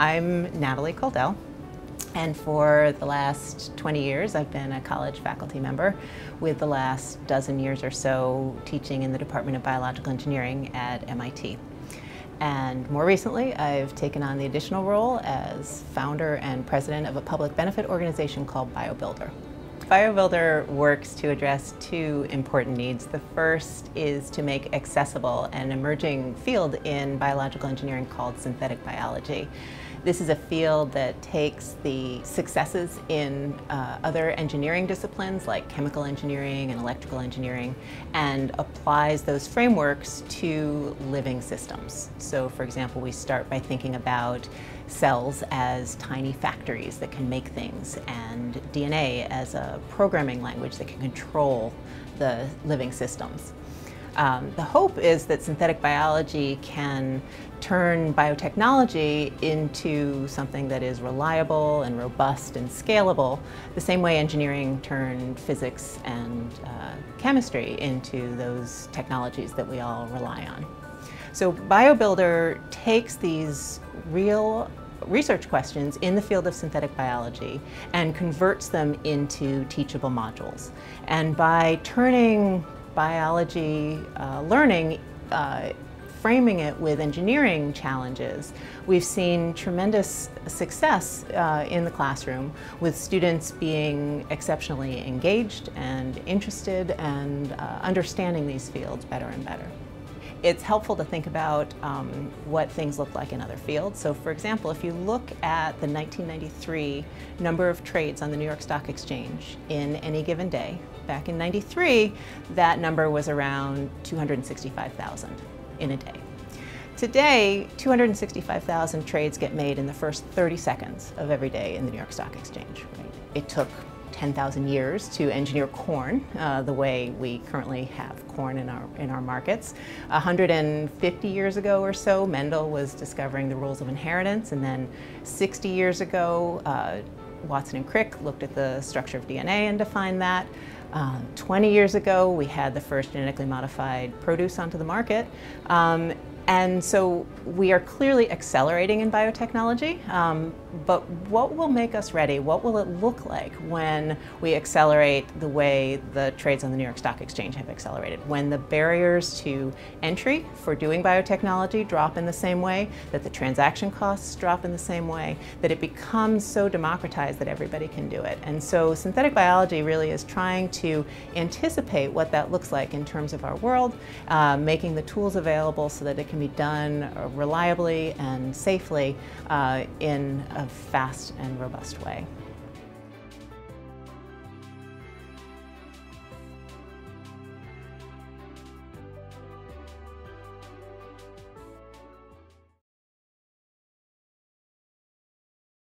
I'm Natalie Kuldell. And for the last 20 years, I've been a college faculty member with the last dozen years or so teaching in the Department of Biological Engineering at MIT. And more recently, I've taken on the additional role as founder and president of a public benefit organization called BioBuilder. BioBuilder works to address two important needs. The first is to make accessible an emerging field in biological engineering called synthetic biology. This is a field that takes the successes in uh, other engineering disciplines like chemical engineering and electrical engineering and applies those frameworks to living systems. So for example, we start by thinking about cells as tiny factories that can make things and DNA as a programming language that can control the living systems. Um, the hope is that synthetic biology can turn biotechnology into something that is reliable and robust and scalable, the same way engineering turned physics and uh, chemistry into those technologies that we all rely on. So BioBuilder takes these real research questions in the field of synthetic biology and converts them into teachable modules. And by turning biology uh, learning, uh, framing it with engineering challenges, we've seen tremendous success uh, in the classroom with students being exceptionally engaged and interested and uh, understanding these fields better and better. It's helpful to think about um, what things look like in other fields. So for example, if you look at the 1993 number of trades on the New York Stock Exchange in any given day, back in 93, that number was around 265,000 in a day. Today, 265,000 trades get made in the first 30 seconds of every day in the New York Stock Exchange. Right? It took 10,000 years to engineer corn uh, the way we currently have corn in our, in our markets. 150 years ago or so, Mendel was discovering the rules of inheritance, and then 60 years ago, uh, Watson and Crick looked at the structure of DNA and defined that. Um, 20 years ago, we had the first genetically modified produce onto the market. Um, and so we are clearly accelerating in biotechnology, um, but what will make us ready? What will it look like when we accelerate the way the trades on the New York Stock Exchange have accelerated? When the barriers to entry for doing biotechnology drop in the same way, that the transaction costs drop in the same way, that it becomes so democratized that everybody can do it. And so synthetic biology really is trying to anticipate what that looks like in terms of our world, uh, making the tools available so that it can be done reliably and safely uh, in a fast and robust way.